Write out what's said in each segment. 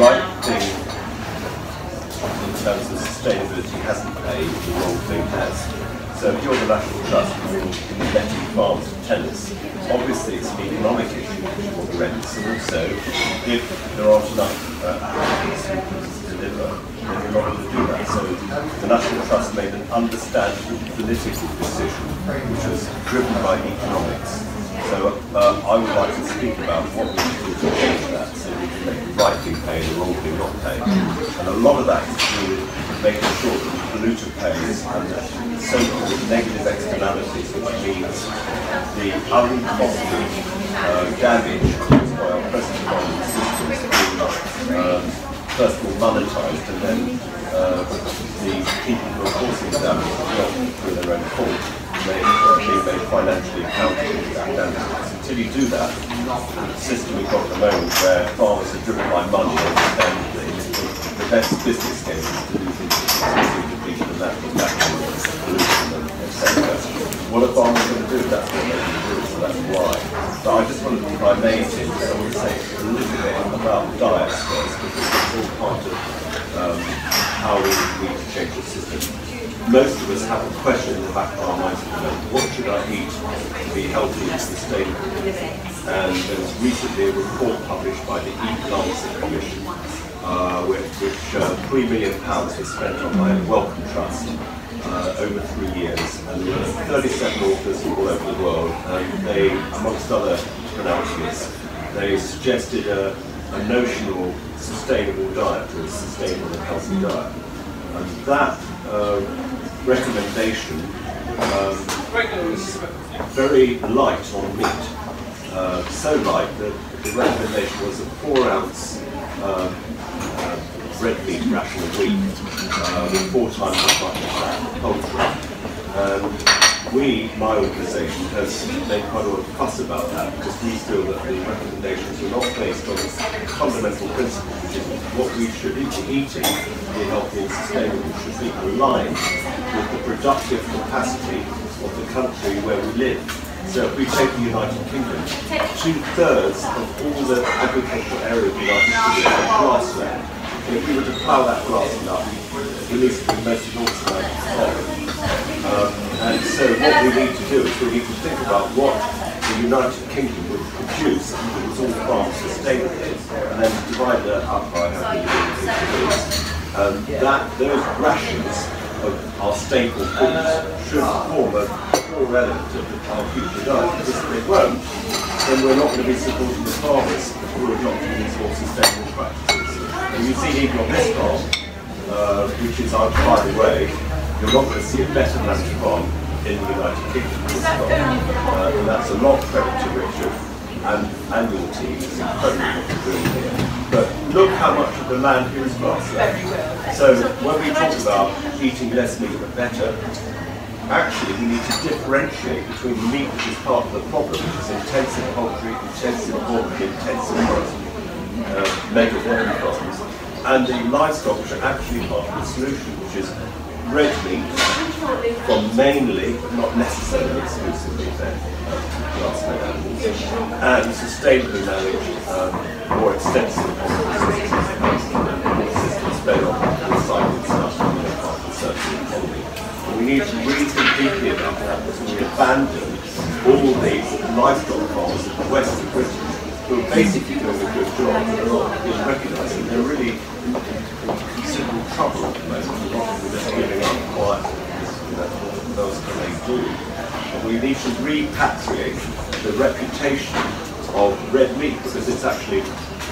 right thing in terms of sustainability hasn't paid, the wrong thing has. So if you're the National Trust you're letting farms to tenants, obviously it's an economic issue want the rents, and also if there aren't enough uh, can deliver, then you're not going to do that. So the National Trust made an understandable political decision which was driven by economics. So uh, I would like to speak about what we should do to change that so we can make the right thing pay and the wrong thing not pay. And a lot of that is to do with making sure that the polluter pays and the so-called negative externalities, which means the uncosted uh, damage caused by our present economic systems being um, first of all monetized and then uh, the people who are causing the damage not through their own fault made, being made financially accountable for that damage. Until you do that, the system we've got at the moment where farmers are driven by money and the, the best business case is to do things that depletion and that pollution and etc. What are farmers going to do? That's what they can do, so that's why. But I just wanted to, if I may, I to say a little bit about diets first, because it's all part of um, how we need to change the system most of us have a question in the back of our minds the what should I eat to be healthy and sustainable? And there was recently a report published by the Eat Lancet Commission, uh, which, which uh, three million pounds was spent on by my Wellcome Trust uh, over three years. And there were 37 authors from all over the world, and they, amongst other pronouncements, they suggested a, a notional sustainable diet, or a sustainable and healthy diet. And that uh, recommendation um, was very light on meat. Uh, so light that the recommendation was a four ounce um, uh, red meat ration a week, uh, four times as much as that poultry. And we, my organisation, has made quite a lot of fuss about that because we feel that the recommendations are not based on fundamental principles, which is what we should be eating to be healthy and sustainable should be aligned with the productive capacity of the country where we live. So if we take the United Kingdom, two-thirds of all the agricultural area of the United Kingdom is grassland. And if we were to plough that grass enough, release the most enormous amount of crop. And so what we need to do is we need to think about what the United Kingdom would produce if it was all farmed sustainably, and then divide that up by how many is. Um, that those rations of our staple foods should form a core element of our future diet. Because if they won't, then we're not going to be supporting the farmers who are adopting these more sustainable practices. And you see even on this farm, uh, which is, uh, by the way, you're not going to see a better managed farm in the United Kingdom. Uh, and that's a lot of credit to Richard and, and your team. It's incredible what you're doing here. But look how much of the land here is grassland. So when we talk about eating less meat but better, actually we need to differentiate between the meat which is part of the problem, which is intensive poultry, intensive pork, intensive uh, mega dairy and the livestock which are actually part of the solution, which is red meat from mainly, but not necessarily exclusively, then grass-fed animals, and sustainably managed, um, more extensive systems fed on recycled stuff of the circular economy. We need to really think deeply about that because we abandon all these livestock farms in the west of Britain who are basically doing a good job and are not being they're really in, in considerable trouble at the moment. Are just giving up quietly they do? And we need to repatriate the reputation of red meat because it's actually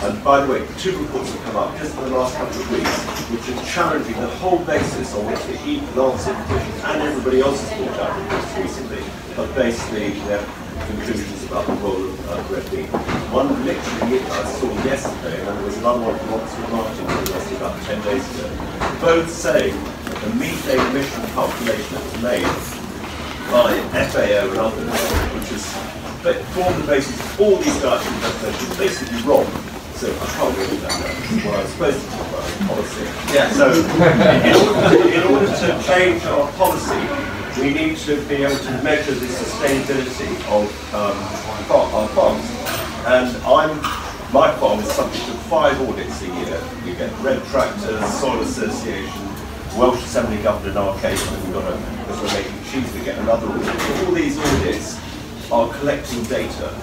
and by the way, two reports have come up just in the last couple of weeks, which are challenging the whole basis on which the Eat Lancet and everybody else has brought out reports recently, but basically their conclusions about the role of uh, red meat. One literally I saw yesterday, and there was another one from Oxford Marketing University about 10 days ago, both saying that the methane emission calculation that was made by FAO and others, which is formed the basis of all these dietary interpretations, basically wrong. So I can't really that now. Well, I was supposed to talk about policy. Yeah. So in order, to, in order to change our policy, we need to be able to measure the sustainability of um, our farms. And I'm my farm is subject to five audits a year. We get Red Tractors, Soil Association, Welsh Assembly Government in our case, and we've got a, because we're making cheese, we get another audit. All these audits are collecting data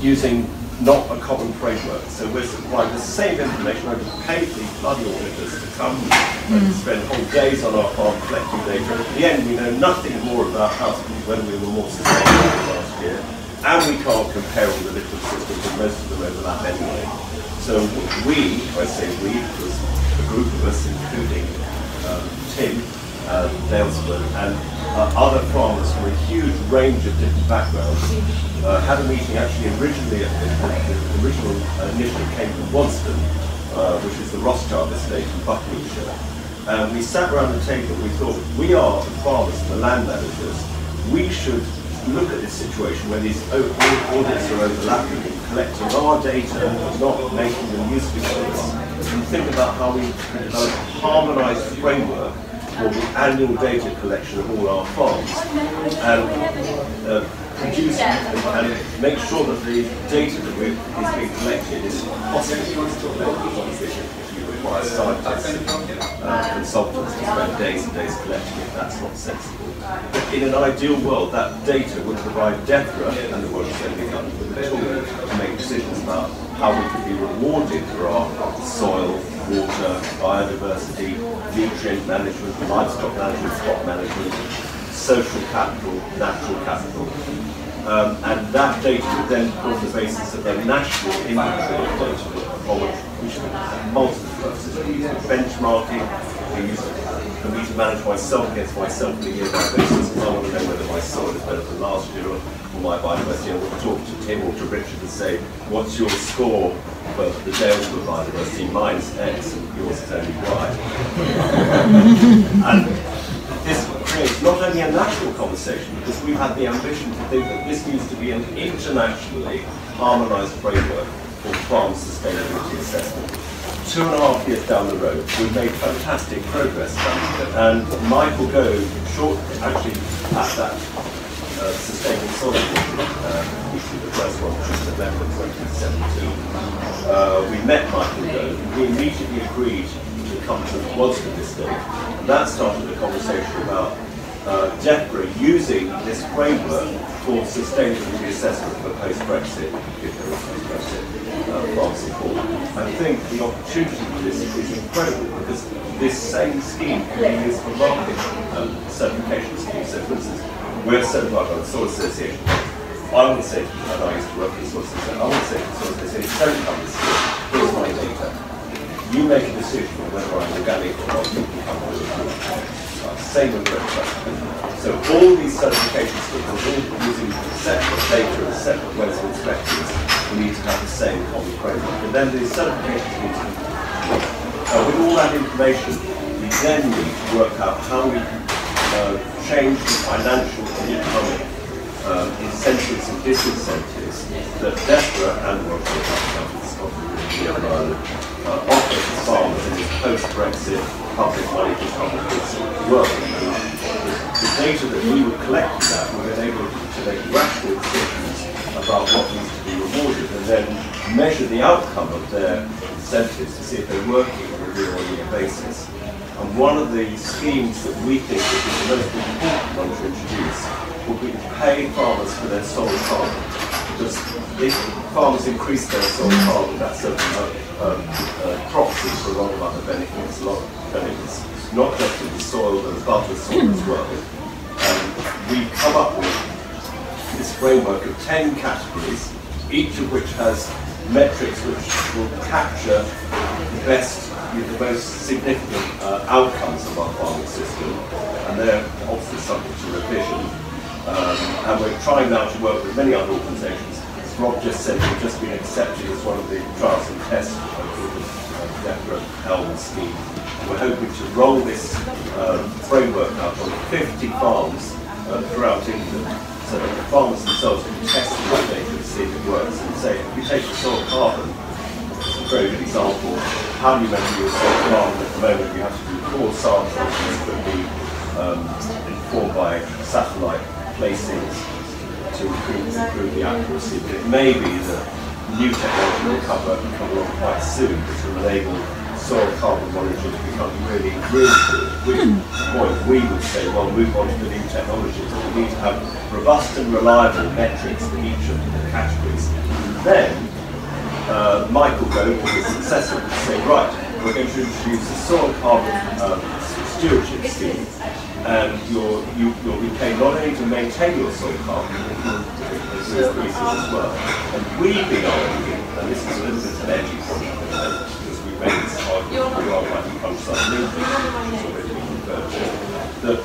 using not a common framework. So we're supplying the same information. I just paid the bloody auditors to come and spend whole days on our farm collecting data. At the end, we know nothing more about how whether we were more sustainable last year. And we can't compare all the different systems, and most of them overlap anyway. So we, I say we, because a group of us, including um, Tim, uh, Daylesford, and uh, other farmers from a huge range of different backgrounds. Uh, had a meeting actually originally, at the, the, original initiative came from Waddesdon, uh, which is the Rothschild estate in Buckinghamshire. And we sat around the table and we thought, we are the farmers and the land managers, we should look at this situation where these audits are overlapping and collecting our data and not making them useful to us, and think about how we develop a harmonised framework for the annual data collection of all our farms and uh, produce and, make sure that the data that we, is being collected is possible. If you require scientists and uh, consultants to spend days and days collecting it, that's not sensible. But in an ideal world, that data would provide DEFRA and the Welsh Assembly Government with a tool to make decisions about how we could be rewarded for our soil, water, biodiversity, nutrient management, livestock management, crop management, social capital, natural capital. Um, and that data would then form the basis of a national inventory of data for which have multiple purposes. We use benchmarking, we use me to manage myself against myself on a year-by basis. I want to know whether my soil is better than last year or my biodiversity. I talk to Tim or to Richard and say, what's your score for the Daylesford biodiversity? Mine's X and yours is only Y. and this creates not only a national conversation, because we've had the ambition to think that this needs to be an internationally harmonised framework for farm sustainability assessment. Two and a half years down the road, we've made fantastic progress. And Michael Gove, short, actually, at that uh, Sustainable Soil uh, was the first one, was November 2017, uh, we met Michael Gove, we immediately agreed to come to the Waddesdon Estate. And that started a conversation about uh, DEFRA using this framework for sustainability assessment for post-Brexit, if there is post-Brexit uh, farm. I think the opportunity for this is incredible because this same scheme can be used for market um, certification schemes. So for instance, we're certified by the Soil Association. I want to say, and I used to work for the Soil Association, I want to say to the Soil Association, don't come this year, here's my data. You make a decision on whether I'm organic or not, you can come with it. Same with So all these certification all using separate data and separate ways of inspections. We need to have the same common framework. And then the certification schemes, uh, with all that information, we then need to work out how we can uh, change the financial and economic um, incentives and disincentives that DEFRA and World Government Scotland uh, offer to farmers in this post-Brexit public money for public world. The, the data that we would collect from that, we were able to make rational decisions about what needs to be rewarded and then measure the outcome of their incentives to see if they're working on a year-on-year basis. And one of the schemes that we think would be the most important one to introduce would be to pay farmers for their soil carbon. Because if farmers increase their soil carbon, that's a, a, a, proxy for a lot of other benefits, a lot of benefits, not just in the soil, but above the soil as well. And we come up with this framework of 10 categories, each of which has metrics which will capture the best the most significant uh, outcomes of our farming system, and they're obviously subject to revision. Um, and we're trying now to work with many other organisations. As Rob just said, we've just been accepted as one of the trials and tests of the DEFRA Elm scheme. We're hoping to roll this um, framework out on 50 farms uh, throughout England so that the farmers themselves can test the data to see if it works. And say, if you take the soil carbon, very good example. How do you measure your soil carbon at the moment? You have to do core samples that could be um, informed by satellite placings to improve, improve the accuracy. But it may be that new technology will come along quite soon, which will enable soil carbon monitoring to become really, really good. Which point we would say, well, move on to the new technologies. We need to have robust and reliable metrics for each of the categories. And then uh, Michael Gove, his successor, would say, right, we're going to introduce a soil carbon um, stewardship scheme. And you're, you, you'll be paid not only to maintain your soil carbon, but to increase it as well. And we've been arguing, and this is a little bit of an edgy point, because we've made this argument, we are like countryside movement, which has already been referred that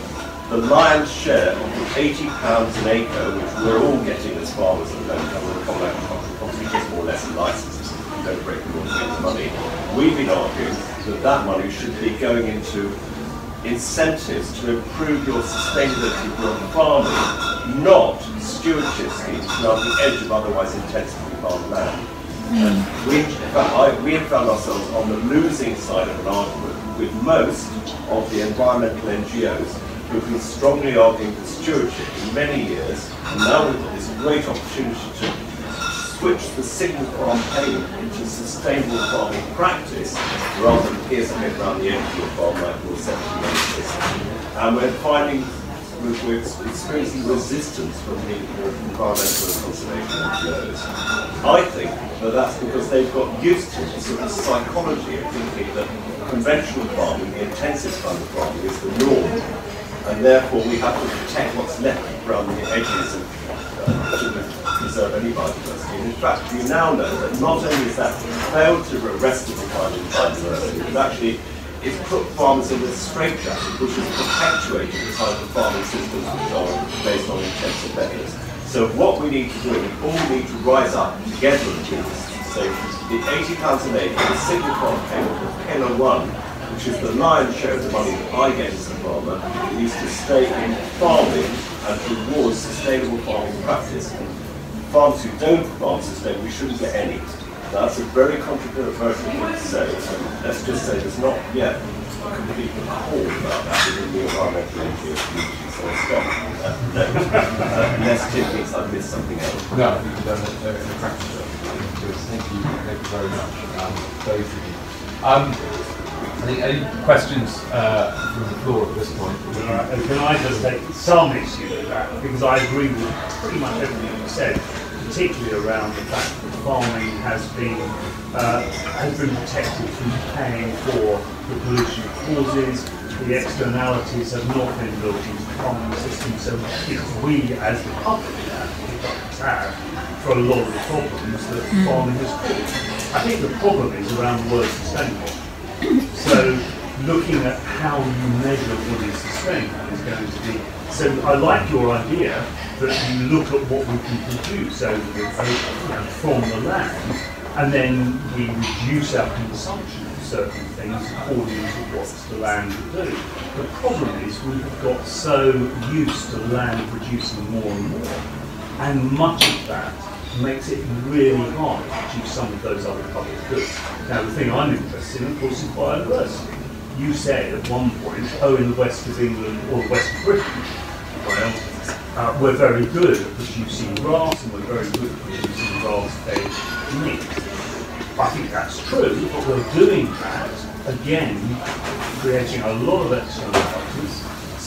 the lion's share of the 80 pounds an acre, which we're all getting as farmers the moment, under the Common Agricultural Less licenses, don't break the law to money, we've been arguing that that money should be going into incentives to improve your sustainability of your farming, not stewardship schemes around the edge of otherwise intensively farmed land. And we, I, we have found ourselves on the losing side of an argument with most of the environmental NGOs who have been strongly arguing for stewardship for many years, and now we've got this great opportunity to switch the signal farm payment into sustainable farming practice rather than piercing it around the edge of your farm like your 70 And we're finding we're experiencing resistance from the environmental conservation NGOs. I think that that's because they've got used to the sort of psychology of thinking that conventional farming, the intensive kind of farming, is the norm, and therefore we have to protect what's left around the edges of uh, preserve any biodiversity. And in fact, we now know that not only has that failed to arrest the decline in biodiversity, but actually it's put farmers in a straitjacket, which has perpetuated the type of farming systems which are based on intensive methods. So what we need to do, we all need to rise up together do this. So the £80 an acre, the single farm payment of pillar one, which is the lion's share of the money that I get as a farmer, needs to stay in farming and towards sustainable farming practice. Farms who don't farm sustainably, we shouldn't get any. That's a very controversial thing to say. let's just say there's not yet a complete accord about that within the environmental NGO community. So stop at note, uh, unless Tim thinks I've missed something else. No, I think you've done it in a. Thank you, thank you very much, um, both of you. Um, I think any questions uh, from the floor at this point? Uh, can I just take some issue with that? Because I agree with pretty much everything you said particularly around the fact that farming has been uh, has been protected from paying for the pollution it causes. The externalities have not been built into the farming system, so you know, we as the public have for a lot of the problems that mm. farming has caused. I think the problem is around the word sustainable. So looking at how you measure what is sustainable is going to be. So I like your idea that you look at what we can produce over the, know, from the land, and then we reduce our consumption of certain things according to what the land will do. The problem is we have got so used to land producing more and more, and much of that makes it really hard to produce some of those other public goods. Now the thing I'm interested in, of course, is biodiversity. You said at one point, oh, in the west of England or the west of Britain, well, uh, we're very good at producing grass and we're very good at producing grass-fed meat. I think that's true, but we're doing that, again, creating a lot of externalities.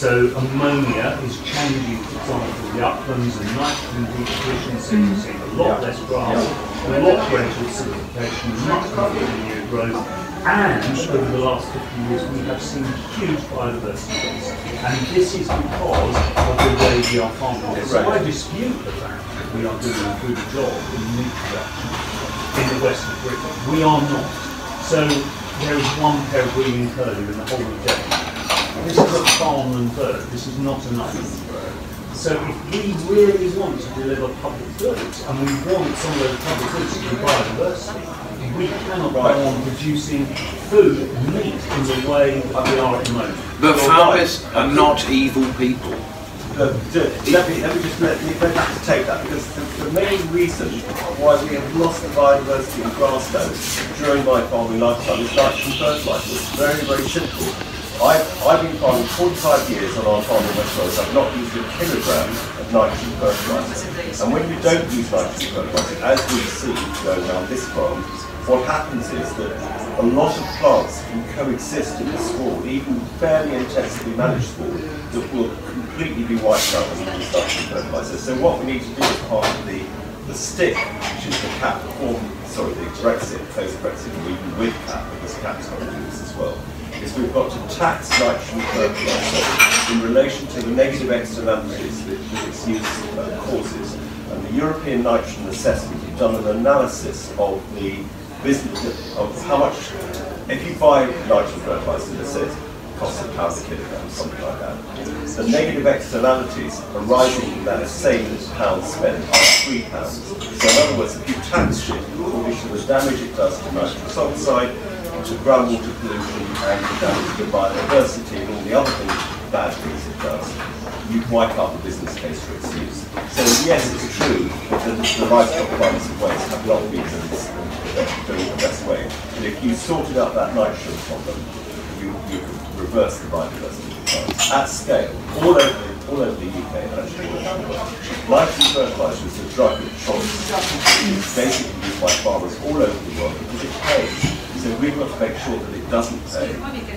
So ammonia is changing, for example, the uplands and nitrogen deficiency, mm. we're seeing a lot yeah. less grass, yeah. a lot greater acidification, much more linear growth, and over the last 50 years, we have seen huge biodiversity loss. And this is because of the way we are farming. So I dispute the fact that we are doing a good job in meat production in the west of Britain. We are not. So there is one pair of breeding curlew in the whole of Devon. This is a farmland bird. This is not an island bird. So if we really want to deliver public goods, and we want some of those public goods to be biodiversity, we cannot go on producing food, meat, in the way that we are at the moment. But farmers right. are not evil people. let, me, let me just let me, let me take that because the, the, main reason why we have lost the biodiversity in grasslands during my farming lifetime is nitrogen fertilizer. It's very, very simple. I've, been farming 45 years on our farm in West Wales. I've not used a kilogram of nitrogen fertilizer. And when you don't use nitrogen fertilizer, as we see going down this farm, what happens is that a lot of plants can coexist in the sward, even fairly intensively managed sward, that will completely be wiped out when you use nitrogen fertilizer. So what we need to do as part of the, the stick, which is the cap, or sorry, the Brexit, post Brexit, or even with cap, because cap's not used as well, is we've got to tax nitrogen fertilizer in relation to the negative externalities that, its use uh, causes. And the European Nitrogen Assessment have done an analysis of the business of how much, if you buy nitrogen fertilizer, let's say it costs a kilogram, something like that, the negative externalities arising from that same pound spent are three pounds. So in other words, if you tax it according to the damage it does to nitrous oxide, to groundwater pollution, and the damage to biodiversity, and all the other things, bad things it does, you wipe out the business case for its use. So yes, it's true that the, the livestock farmers of waste have not been doing the best way. But if you sorted out that nitrogen problem, you, you could reverse the biodiversity at scale, all over, all over the UK and actually all over the world. Nitrogen fertilizer is a drug of choice. It's basically used by farmers all over the world because it pays. So we've got to make sure that it doesn't pay,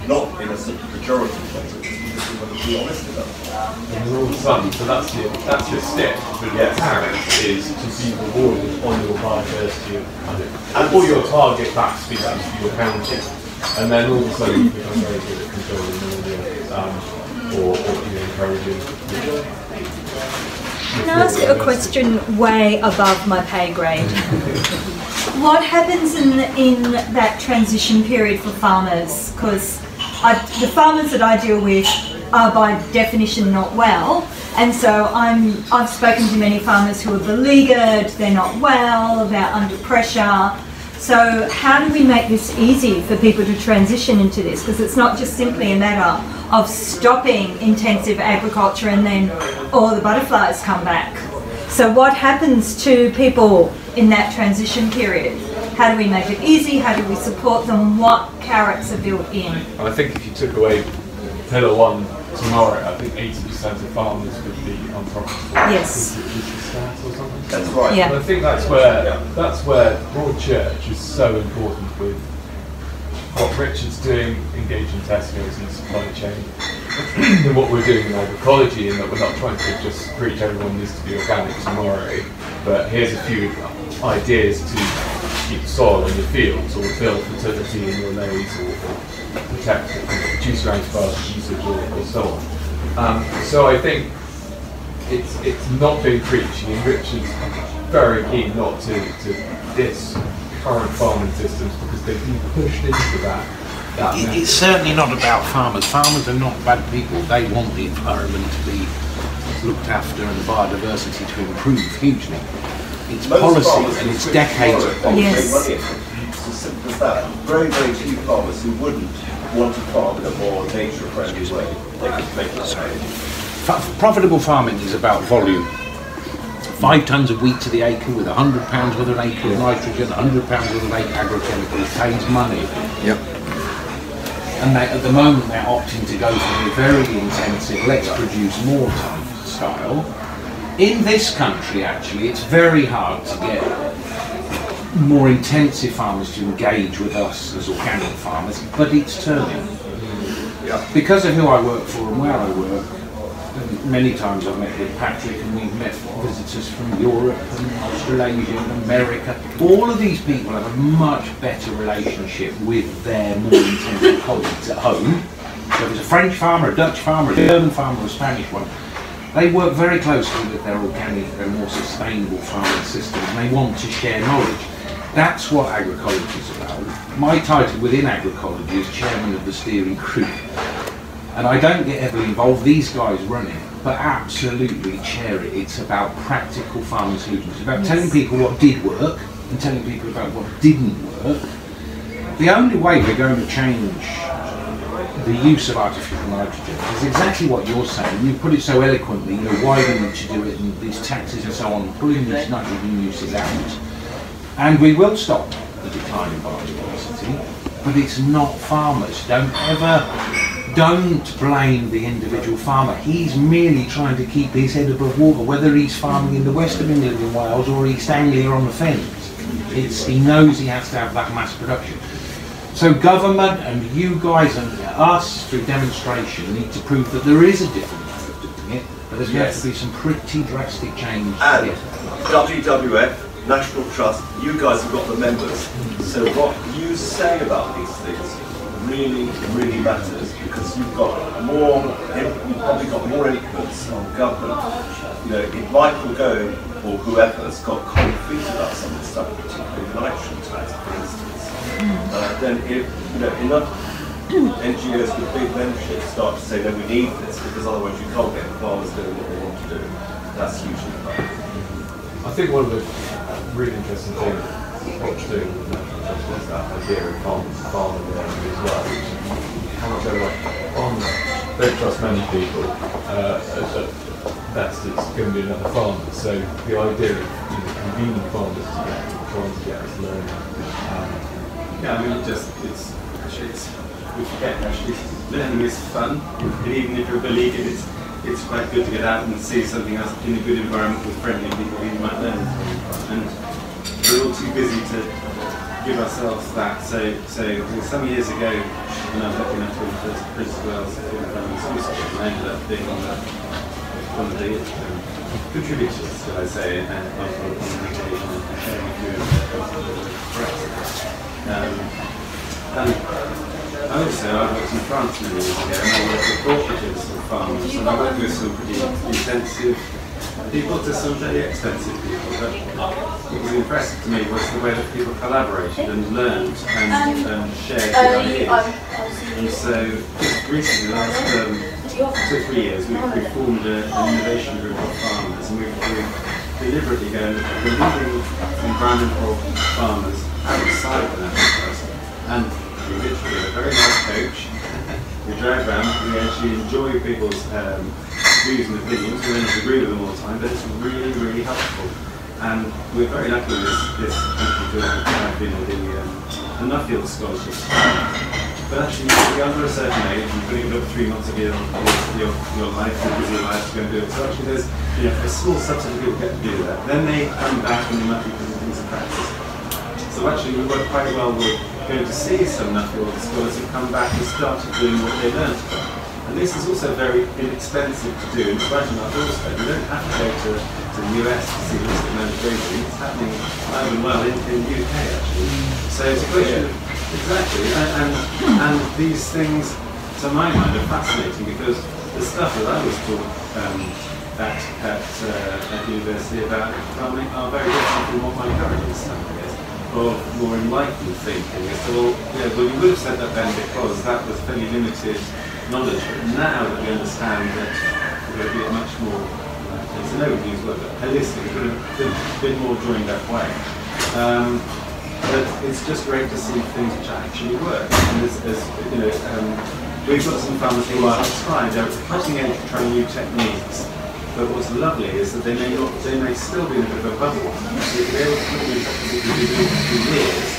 not in a sort of pejorative way, but just because we want to be honest about it. And rule of thumb, so that's your, that's your but your Yes. carrot is to be rewarded on your biodiversity of, And or your target back species for your county. And then all of a sudden you become very good at controlling the audience, um, or, or Can I ask a question way above my pay grade? What happens in, in that transition period for farmers? Because the farmers that I deal with are by definition not well, and so I'm I've spoken to many farmers who are beleaguered, they're not well, they're under pressure. So how do we make this easy for people to transition into this? Because it's not just simply a matter of stopping intensive agriculture and then all the butterflies come back. So what happens to people in that transition period? How do we make it easy? How do we support them? What carrots are built in? I think if you took away pillar one tomorrow, I think 80% of farmers would be unprofitable. Yes. Is it- is it stat or something? That's right. Yeah. And I think that's where Yeah. that's where Broadchurch is so important with what Richard's doing, engaging Tesco's in the supply chain, and what we're doing in agroecology, in that we're not trying to just preach everyone needs to be organic tomorrow, but here's a few ideas to keep the soil in your fields, or build fertility in your leys, or, or protect it from reduce antibiotic usage, or, or so on. Um, so I think it's it's not been preaching, and Richard's very keen not to, to diss current farming systems because they've been pushed into that. that It- It's certainly not about farmers. Farmers are not bad people. They want the environment to be looked after and the biodiversity to improve hugely. It's Most policy and it's decades of policy. Yes. make money from it. It's as simple as that. Very, very few farmers who wouldn't want to farm in a more nature-friendly way. They could make it happen. Profitable farming is about volume. Five tons of wheat to the acre with 100 pounds worth of acre of nitrogen, 100 pounds worth of acre agrochemicals pays money. Yep. And they, at the moment they're opting to go for the very intensive, let's produce more type style. In this country, actually, it's very hard to get more intensive farmers to engage with us as organic farmers, but it's turning. Because of who I work for and where I work, many times I've met with Patrick and we've met visitors from Europe and Australasia and America. All of these people have a much better relationship with their more intensive colleagues at home. So if it's a French farmer, a Dutch farmer, a German farmer, a Spanish one, they work very closely with their organic, their more sustainable farming systems and they want to share knowledge. That's what agroecology is about. My title within agroecology is chairman of the steering group. And I don't get heavily involved, these guys run it, but absolutely chair it. It's about practical farming solutions. It's about telling people what did work and telling people about what didn't work. The only way we're going to change the use of artificial nitrogen is exactly what you're saying. You put it so eloquently, you know, why we need to do it and these taxes and so on, pulling these nitrogen uses out. And we will stop the decline in biodiversity, but it's not farmers. Don't ever don't blame the individual farmer. He's merely trying to keep his head above water, whether he's farming in the west of England in Wales or East Anglia on the Fens. It's, he knows he has to have that mass production. So government and you guys and us through demonstration need to prove that there is a different way of doing it, but there's going to be some pretty drastic change. And here. WWF, National Trust, you guys have got the members. So what you say about these things really, really matters because you've got more, you've probably got more influence on government. You know, if Michael Gove or whoever's got cold feet about some of this stuff, particularly election tax, for instance, uh, then if, you know, enough NGOs with big membership start to say, no, we need this because otherwise you can't get the farmers doing what they want to do, that's hugely powerful. I think one of the really interesting things what's doing with trust is that idea of farm there as well. Which how much like on they trust many people. Uh, best it's going to be another farmer. So the idea of you know, convening farmers together, trying to get us learning. Yeah, I mean, it just, it's, actually, it's, we forget actually, learning is fun. And even if you're beleaguered, it's, it's quite good to get out and see something else in a good environment with friendly people you might learn. And we're all too busy to give ourselves that. So, so some years ago, when I was looking at the first Prince of Wales Primary School I ended up being on the, one of the um, contributors, shall I say, and on, on on the and sharing a few of the. Um, and also, I worked in France many years ago, and I worked with cooperatives and farmers, and I worked with some pretty intensive people to some very expensive people. But what was impressive to me was the way that people collaborated and learned and um, shared their ideas. And so, just recently, the last um, two or three years, we, we formed a, an innovation group of farmers, and we've, we've deliberately going, we're leading environmental farmers outside the national trust, and we literally have a very nice coach. we drive around, we actually enjoy people's um, views and opinions, we don't agree with them all the time, but it's really, really helpful. And we're very lucky in this, this country to have been the, um, the Nuffield Scholarship. But actually, you're under a certain age, and putting it up three months of your, your, your life, your busy life to go and do it. So actually, there's you a small subset of people get to do that. Then they come back and they might be putting things in practice. So actually, we work quite well with going to see some Nuffield scholars who come back and started doing what they learned. from. And this is also very inexpensive to do. It's right on our doorstep. You don't have to go to, to the US to see holistic management. It's happening alive and well in, the UK actually. So it's a question of exactly. And, and, these things, to my mind, are fascinating because the stuff that I was taught um, at, at, uh, at university about farming are very different from what my current understanding is or more enlightened thinking. It's all, yeah, well, you would have said that then because that was fairly limited knowledge. But now that we understand that we're going to be much more, it's an overused word, but holistic, we're going to be more joined up way. Um, but it's just great to see things which actually work. And as, as you know, um, we've got some farmers who are trying, they're cutting edge, trying new techniques. But what's lovely is that they may not, they may still be in a bit of a bubble. So if they're able to put people who've been for years,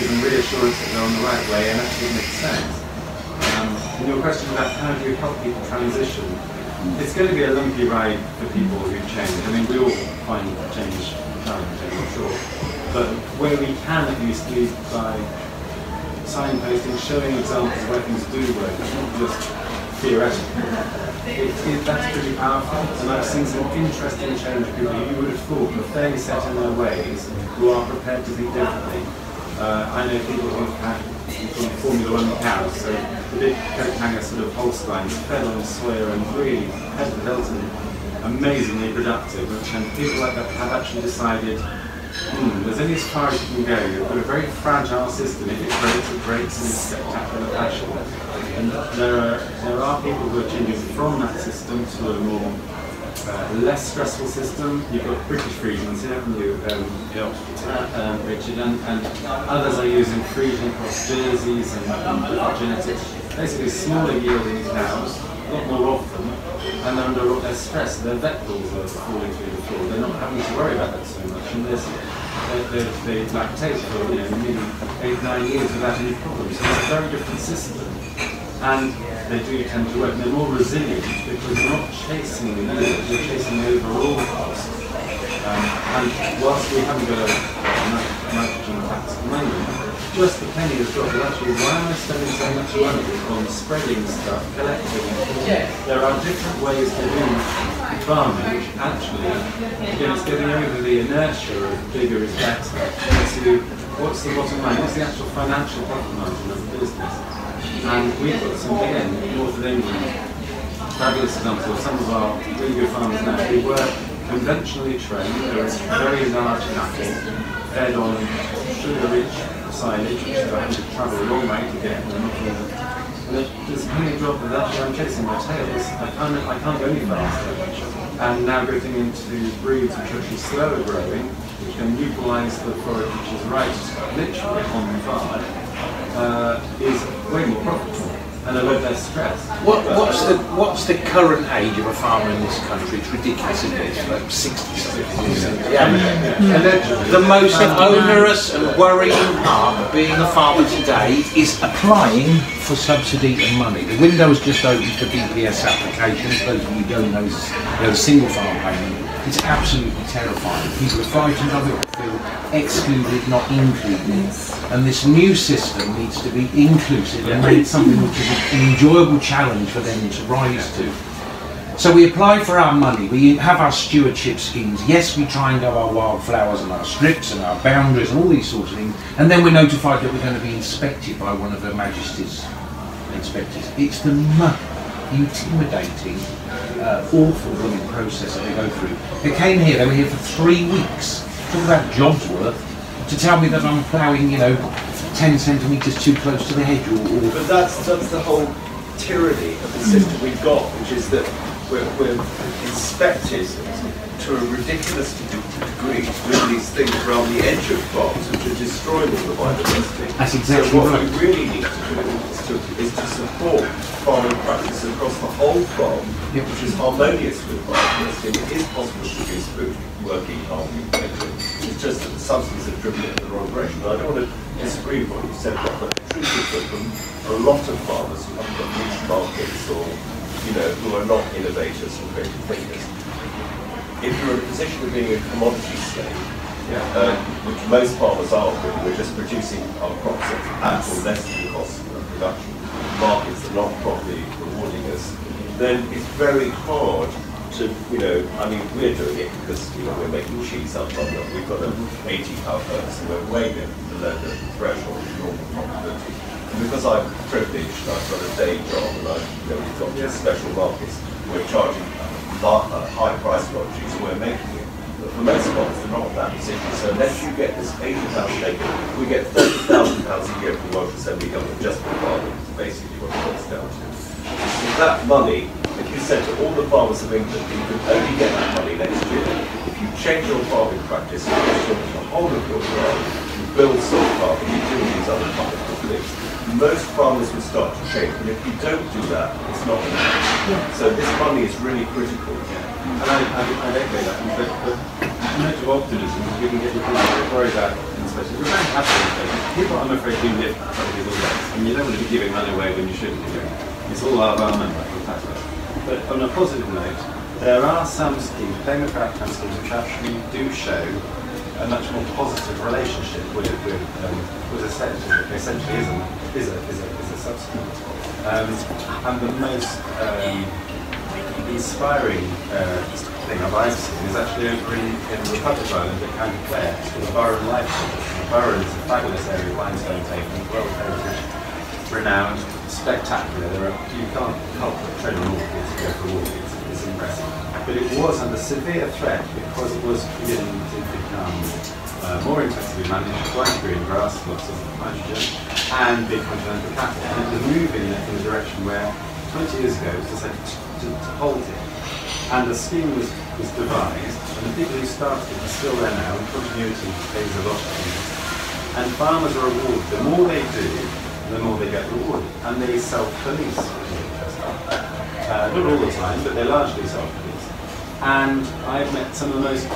give them reassurance that they're on the right way and actually it makes sense. Um, and your question about how do you help people transition, it's going to be a lumpy ride for people who change. I mean, we all find change challenging, I'm sure. But where we can at least lead by signposting, showing examples where things do work, it's not just theoretical. It, it, that's pretty powerful. And I've seen some interesting change people who you would have thought were fairly set in their ways, who are prepared to think differently. Uh, I know people who've had from Formula One cars. so the big coat hanger sort of Holsteins, fed on soya and really head to Hilton, amazingly productive. And people like that have actually decided Hmm, there's only as far as you can go. You've got a very fragile system. If it breaks, it breaks in spectacular fashion. And there are, there are people who are changing from that system to a more uh, less stressful system. You've got British Friesians here, haven't you, um, uh, um, Richard? And, and others are using Friesian cross jerseys and, and genetics. Basically, smaller yielding cows, a lot more of them, and they're under a lot less stress. Their vet bills are falling through the floor. They're not having to worry about that so much. And there's, they, they, they lactate for you know, maybe eight, nine years without any problems. So it's a very different system. and they do tend to work. They're more resilient because they're not chasing the yield, they're chasing the overall cost. Um, and whilst we haven't got a, nitrogen tax at the moment, just the penny has dropped. But actually, why am I spending so much money on spreading stuff, collecting? There are different ways to do farming, actually, again, it's getting over the inertia of bigger is better. To what's the bottom line? What's the actual financial bottom line of the business? And we've got some, again, north of England, fabulous example of some of our really good farmers now who were conventionally trained, there is very large cattle fed on sugar-rich silage, which they're having to travel a long way to get, and not there's, plenty of job with that, I'm chasing my tails, I can't, I can't go any faster. And now getting into breeds which are actually slower growing, which can utilise the forage which is right literally on the farm, uh, is way more profitable and a lot less stress. What, what's the what's the current age of a farmer in this country? It's ridiculous, isn't it? It's like 60 something. Yeah. And the most onerous and worrying part of being a farmer today is applying for subsidy and money. The window's just opened for BPS applications. Those of you don't know, you know, single farm payment. It's absolutely terrifying. People are frightened of it, feel excluded, not included. And this new system needs to be inclusive and made something which is an enjoyable challenge for them to rise to. So we apply for our money, we have our stewardship schemes. Yes, we try and grow our wildflowers and our strips and our boundaries and all these sorts of things. And then we're notified that we're going to be inspected by one of Her Majesty's inspectors. It's the most intimidating, uh, awful running process that they go through. They came here, they were here for three weeks, talk about jobs worth, to tell me that I'm ploughing, you know, 10 centimetres too close to the hedge or, or But that's that's the whole tyranny of the system we've got, which is that we're, we're inspected to a ridiculous degree with these things around the edge of farms, which are destroying all the biodiversity. That's exactly so what right. we really need to do is to, is to support farming practice across the whole farm, Yep. which is harmonious with biodiversity. It is possible to produce food working harmony. It's just that the subsidies have driven it in the wrong direction. And I don't want to disagree with what you said, but the truth is that from a lot of farmers who haven't got niche markets or, you know, who are not innovators or creative thinkers, if you're in a position of being a commodity slave, uh, which most farmers are, we're just producing our crops at or less than the cost production, markets are not properly rewarding us, then it's very hard to, you know, I mean, we're doing it because, you know, we're making cheese out of it. We've got an 80 cow herd, so we're way below the threshold of normal profitability. And because I'm privileged, I've got a day job and I've, you know, we've got these special markets, we're charging uh, high price commodities and we're making for most farmers, they're not that position. So unless you get this 80,000 acre, we get 30,000 pounds a year from Welsh Assembly government just for farming, is basically what it comes down to. With that money, if you said to all the farmers of England, you could only get that money next year if you change your farming practice, you change the whole of your farm, you build soil farming, you do these other wonderful things. Most farmers would start to change, but if you don't do that, it's not going to happen. So this money is really critical. And I, I, I echo that, but, but a note of optimism is we can get people a bit worried about inspection. you're very happy. People, I'm afraid, do live probably the less. And you don't want to be giving money away when you shouldn't be doing it. It's all our money, like tax. But on a positive note, there are some schemes, payment for outcome schemes, which actually do show a much more positive relationship with, with, um, with a sector essentially is a, is a, is a, is a. Um, and the most um, inspiring uh, thing I've seen is actually over in, in the Republic of Ireland at County Clare, the Burren Project. And Burren is a fabulous area of limestone taking, world heritage, renowned, spectacular. There are, you can't help but tread on orchids, go for a walk, it's, it's impressive. But it was under severe threat because it was beginning to become uh, more intensively managed, quite green grass, lots of nitrogen, and big continental cattle. And it was moving in a, direction where 20 years ago it was decided to, to, to halt it. And a scheme was, was devised, and the people who started it are still there now, and continuity pays a lot. And farmers are rewarded. The more they do, the more they get rewarded. And they self-police. Uh, not all the time, but they largely self-police. And I've met some of the most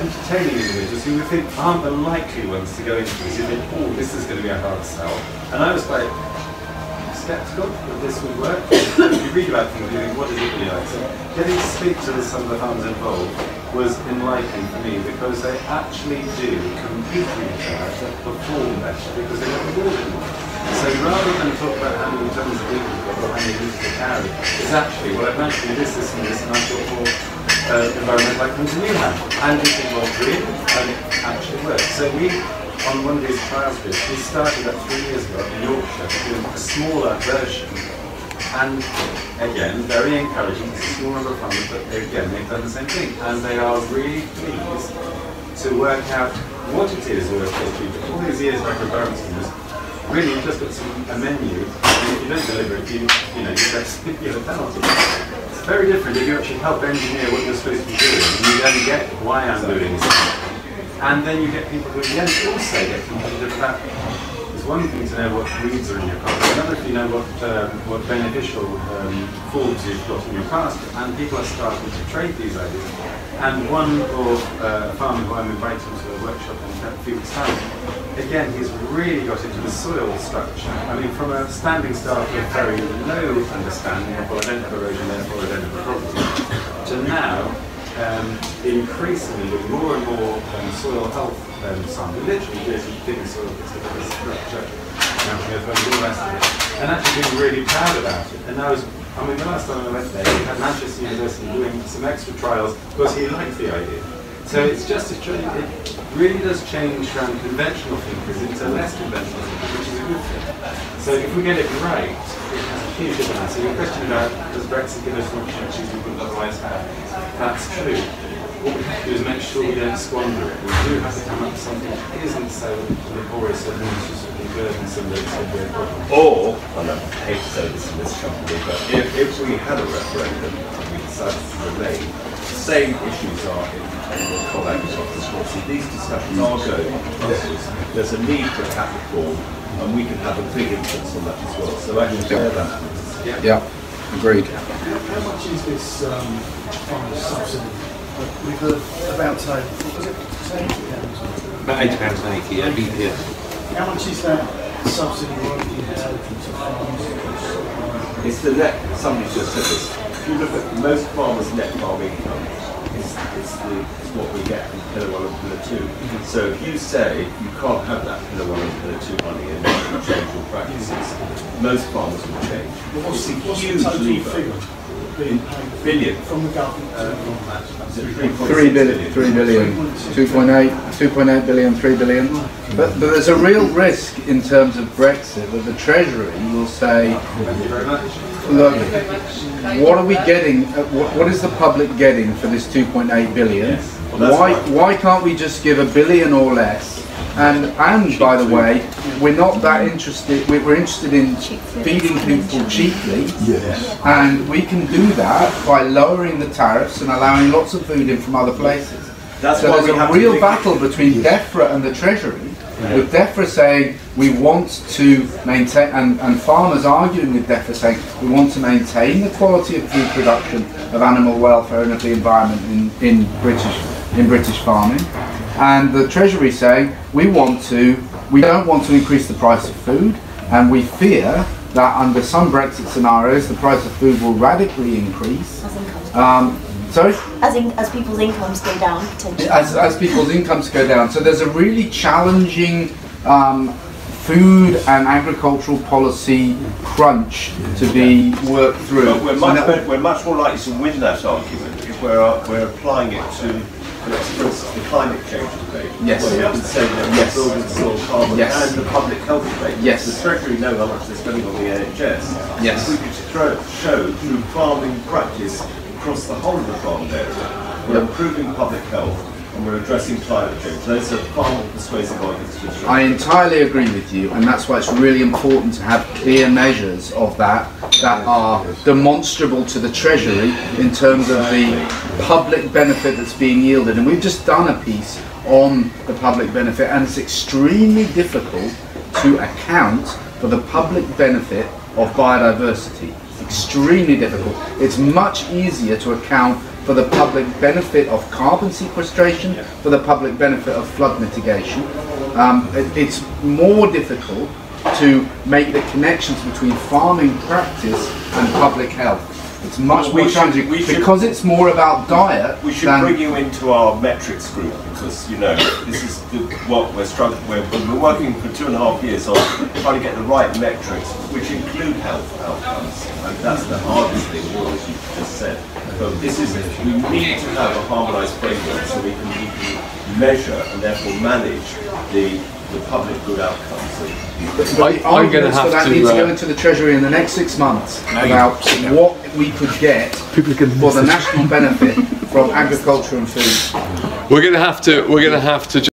entertaining individuals who we think aren't the likely ones to go into this. You think, oh, this is going to be a hard sell. And I was quite sceptical that this would work. you read about things, you think, what is it really like? So getting to speak to the, some of the farmers involved was enlightening for me because they actually do compete with each other to perform better because they reward it more. So rather than talk about how many tons of people you've got or how many litres to carry, it's actually, well, I've managed this, this, and this, and I've got more uh, environmental outcomes than you have. And it's involved green, and it actually works. So we on one of these trials groups, we started about three years ago in Yorkshire doing a smaller version. And again, very encouraging, it's a small number of farmers, but again, they've done the same thing. And they are really pleased to work out what it is we're supposed to do. All these years environment schools, really you've just got some, a menu, and if you don't deliver it, you, you know, you get, you a penalty. It's very different if you actually help engineer what you're supposed to be doing, and you then get why I'm doing this. And then you get people who again also get competitive about it's one thing to know what weeds are in your crop, another if you know what um, what beneficial um, foods you've got in your pasture, and people are starting to trade these ideas. And one of uh, farmer who I'm inviting to a workshop in a few weeks' time, again, he's really got into the soil structure. I mean, from a standing start with very low understanding of, well, I don't have erosion, therefore I don't have to now um, increasingly with more and more um, soil health um, sampling, literally doing digging soil structure, of all the rest of it, and actually being really proud about it. And I was, I mean, the last time I went there, we had Manchester University doing some extra trials because he liked the idea. So it's just a change, it really does change from conventional thinkers into less conventional thinkers, which is a good thing. So if we get it right, it has a huge impact. So your question about does Brexit give us an opportunity we wouldn't otherwise have? That's true. What we have to do is make sure we don't squander it. We do have to come up with something that isn't so laborious and administratively burdensome that it's a great problem. Or, and I hate to say this in this company, but if, if we had a referendum and we decided to remain, the same issues are in the collective office. See, these discussions are going on. There's a need for CAP reform, and we can have a big influence on that as well. So I can share that. with us. Yeah, agreed. How much is this um, farmer's subsidy? We've heard about, uh, was it seventy pounds? About eighty pounds an acre, yeah, BPS. How much is that subsidy working in total to farmers? It's the net, somebody just said this, if you look at most farmers' net farm income, it's, it's, the, it's what we get from pillar one and pillar 2 So if you say you can't have that pillar one and pillar two money and you change your practices, most farmers will change. But What's, It's a what's the huge total lever. figure being paid Billion. from the government? Uh, is it 3.6 Three billion, three billion, 2.8, 2.8 billion, 3 billion. But, but there's a real risk in terms of Brexit that the Treasury will say, Thank you very much. Look, what are we getting, uh, what, what is the public getting for this 2.8 billion? Well, Why, why can't we just give a billion or less? And, and by the way, we're not that interested, we're, we're interested in feeding people cheaply. yes. And we can do that by lowering the tariffs and allowing lots of food in from other places. That's so why there's we have a to real do- battle between DEFRA and the Treasury, with DEFRA saying we want to maintain, and, and farmers arguing with DEFRA saying we want to maintain the quality of food production, of animal welfare and of the environment in, in British in British farming, and the Treasury saying we want to, we don't want to increase the price of food, and we fear that under some Brexit scenarios the price of food will radically increase. Um, sorry. as, in, as people's incomes go down potentially. as, as people's incomes go down. So there's a really challenging um, food and agricultural policy crunch to be worked through. But we're And much, that- we're much more likely to win that argument if we're, uh, we're applying it to, for instance, the climate change debate. Yes. Where we have been saying that Yes. we're building soil carbon Yes. and the public health debate. Yes. The Treasury know how much they're spending on the NHS. Yes. If we could throw, show through farming practice across the whole of the farm area, we're improving public health and we're addressing climate change. Those are far more persuasive arguments to I entirely agree with you, and that's why it's really important to have clear measures of that that are demonstrable to the Treasury in terms of the public benefit that's being yielded. And we've just done a piece on the public benefit, and it's extremely difficult to account for the public benefit of biodiversity. Extremely difficult. It's much easier to account for the public benefit of carbon sequestration, for the public benefit of flood mitigation. Um, it- it's more difficult to make the connections between farming practice and public health. It's much Well, we more challenging should- because it's more about diet We should bring you into our metrics group because you know this is the, what we're struggling. We're, we're working for two and a half years on trying to get the right metrics, which include health outcomes, and that's the hardest thing, as you just said. But this is we need to have a harmonised framework so we can measure and therefore manage the the public good outcomes. But the I- I'm gonna for have that to, need to go uh, into the Treasury in the next six months No, you- about what we could get can for the national benefit from agriculture and food. We're going to have to. We're going to have to.